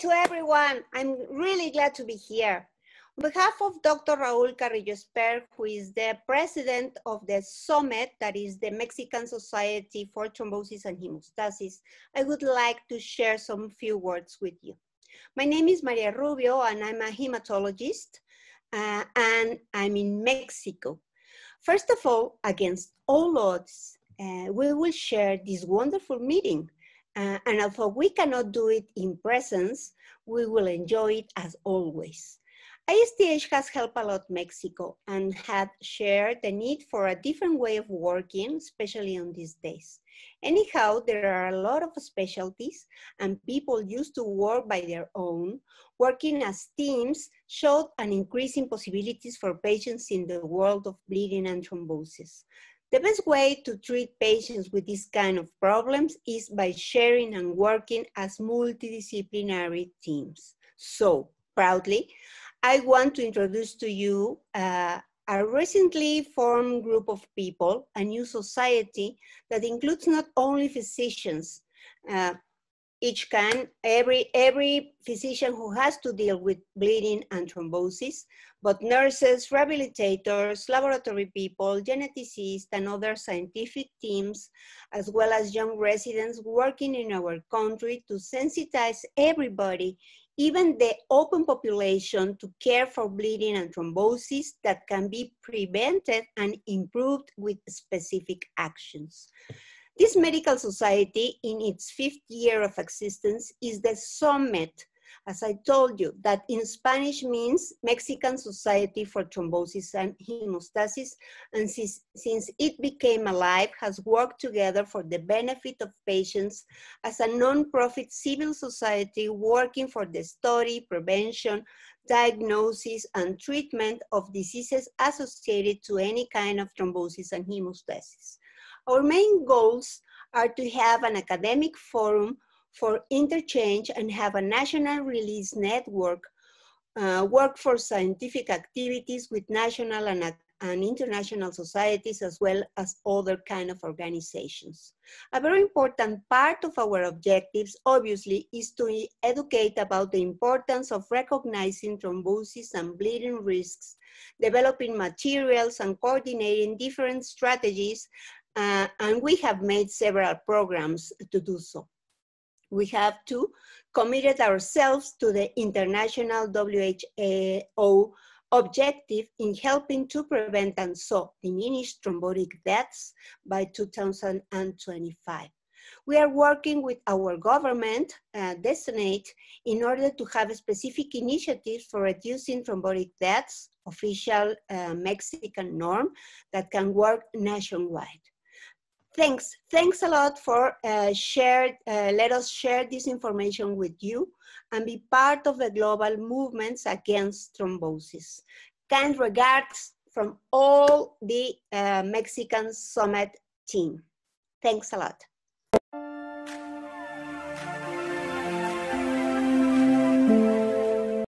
to everyone. I'm really glad to be here. On behalf of Dr. Raul Carrillo Esper, who is the president of the SOMETH, that is the Mexican Society for Thrombosis and Hemostasis, I would like to share some few words with you. My name is Maria Rubio, and I'm a hematologist, uh, and I'm in Mexico. First of all, against all odds, uh, we will share this wonderful meeting uh, and although we cannot do it in presence, we will enjoy it as always. ISTH has helped a lot Mexico and had shared the need for a different way of working, especially on these days. Anyhow, there are a lot of specialties and people used to work by their own. Working as teams showed an increase in possibilities for patients in the world of bleeding and thrombosis. The best way to treat patients with this kind of problems is by sharing and working as multidisciplinary teams. So, proudly, I want to introduce to you uh, a recently formed group of people, a new society that includes not only physicians, uh, each can, every, every physician who has to deal with bleeding and thrombosis, but nurses, rehabilitators, laboratory people, geneticists, and other scientific teams, as well as young residents working in our country to sensitize everybody, even the open population, to care for bleeding and thrombosis that can be prevented and improved with specific actions. This medical society, in its fifth year of existence, is the SOMETH, as I told you, that in Spanish means Mexican Society for Thrombosis and Hemostasis, and since, since it became alive, has worked together for the benefit of patients as a non-profit civil society working for the study, prevention, diagnosis, and treatment of diseases associated to any kind of thrombosis and hemostasis. Our main goals are to have an academic forum for interchange and have a national release network, uh, work for scientific activities with national and, and international societies as well as other kind of organizations. A very important part of our objectives, obviously, is to educate about the importance of recognizing thrombosis and bleeding risks, developing materials and coordinating different strategies uh, and we have made several programs to do so. We have to committed ourselves to the international WHO objective in helping to prevent and so diminish thrombotic deaths by 2025. We are working with our government, uh, the Senate, in order to have specific initiatives for reducing thrombotic deaths, official uh, Mexican norm that can work nationwide thanks. Thanks a lot for uh, share, uh, let us share this information with you and be part of the global movements against thrombosis. Kind regards from all the uh, Mexican SOMETH team. Thanks a lot.